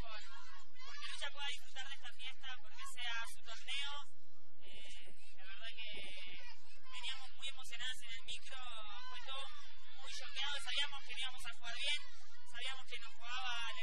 por, porque Lucha pueda disfrutar de esta fiesta, porque sea su torneo. Eh, la verdad que veníamos muy emocionadas en el micro, fue todo muy choqueado, sabíamos que íbamos a jugar bien, sabíamos que nos jugaba la